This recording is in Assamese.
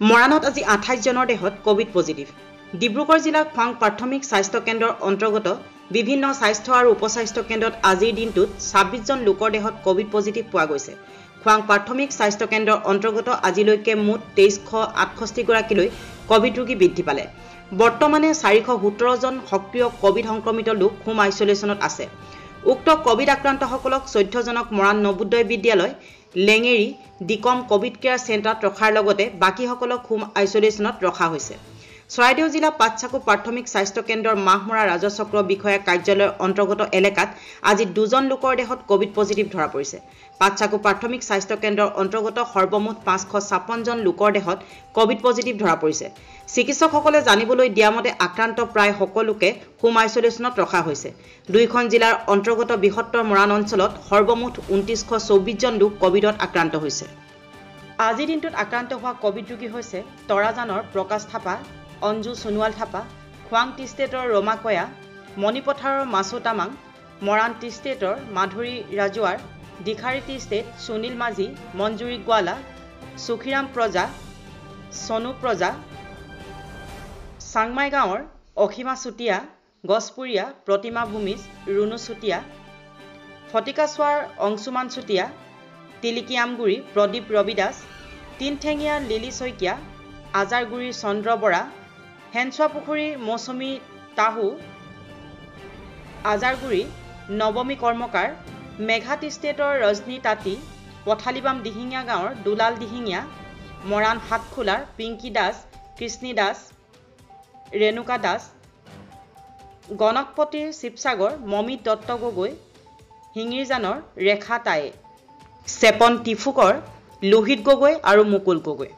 মৰাণত আজি আঠাইছজনৰ দেহত কভিড পজিটিভ। ডিব্ৰুগড় জিলাৰ খোৱাং প্ৰাথমিক স্বাস্থ্য কেন্দ্ৰৰ অন্তৰ্গত বিভিন্ন স্বাস্থ্য আৰু উপস্বাস্থ্য কেন্দ্ৰত আজিৰ দিনটোত ছাব্বিছজন লোকৰ দেহত কভিড পজিটিভ পোৱা গৈছে। খোৱাং প্ৰাথমিক স্বাস্থ্য কেন্দ্ৰৰ অন্তৰ্গত আজিলৈকে মুঠ তেইছশ আঠষষ্ঠিগৰাকীলৈ কভিড ৰোগী বৃদ্ধি পালে। বৰ্তমানে চাৰিশ সোতৰজন সক্ৰিয় কভিড সংক্ৰমিত লোক হোম আইচলেশ্যনত আছে। উক্ত কভিড আক্ৰান্তসকলক চৈধ্যজনক মৰাণ নবোদয় বিদ্যালয় লেঙেৰী ডিকম কভিড কেয়াৰ চেণ্টাৰত ৰখাৰ লগতে বাকীসকলক হোম আইচলেশ্যনত ৰখা হৈছে। চৰাইদেউ জিলা পাটচাকু প্ৰাথমিক স্বাস্থ্য কেন্দ্ৰৰ মাহমৰা ৰাজচক্ৰ বিষয়া কাৰ্যালয়ৰ অন্তৰ্গত এলেকাত আজি দুজন লোকৰ দেহত কভিড পজিটিভ ধৰা পৰিছে। পাটচাকু প্ৰাথমিক স্বাস্থ্য কেন্দ্ৰৰ অন্তৰ্গত সৰ্বমুঠ পাঁচশ ছাপন্নজন লোকৰ দেহত কভিড পজিটিভ ধৰা পৰিছে। চিকিৎসকসকলে জানিবলৈ দিয়া মতে আক্ৰান্ত প্ৰায় সকলোকে হোম আইচলেশ্যনত ৰখা হৈছে। দুয়োখন জিলাৰ অন্তৰ্গত বৃহত্তৰ মৰাণ অঞ্চলত সৰ্বমুঠ ঊনত্ৰিছশ চৌবিছজন লোক কভিডত আক্ৰান্ত হৈছে। আজিৰ দিনটোত আক্ৰান্ত হোৱা কভিড ৰোগী হৈছে তৰাজানৰ প্ৰকাশ থাপা অঞ্জু সোণোৱাল থাপা খোৱাং টি ষ্টেটৰ ৰমা কয়া মণিপথাৰৰ মাছু তামাং মৰাণ টি ষ্টেটৰ মাধুৰী ৰাজুৱাৰ দীখাৰী টি ষ্টেট সুনীল মাঝি মঞ্জুৰী গোৱালা সুখীৰাম প্ৰজা চনু প্ৰজা চাংমাই গাঁৱৰ অসীমা চুতীয়া গছপুৰীয়া প্ৰতিমা ভূমিজ ৰুণু চুতীয়া ফটিকাচোৱাৰ অংশুমান চুতীয়া তিলিকি আমগুৰি প্ৰদীপ ৰবি দাস তিনঠেঙীয়া লিলি শইকীয়া আজাৰগুৰিৰ চন্দ্ৰ বৰা হেনচোৱা পুখুৰীৰ মৌচুমী তাহু আজাৰগুৰি নৱমী কৰ্মকাৰ মেঘাট ষ্টেটৰ ৰজনী তাঁতী পথালিবাম দিহিঙীয়া গাঁৱৰ দুলাল দিহিঙীয়া মৰাণ হাটখোলাৰ পিংকী দাস কৃষ্ণী দাস ৰেণুকা দাস গণকপতিৰ শিৱসাগৰ মমিত দত্ত গগৈ শিঙিৰজানৰ ৰেখা টায়ে চেপন টিফুকৰ লোহিত গগৈ আৰু মুকুল গগৈ।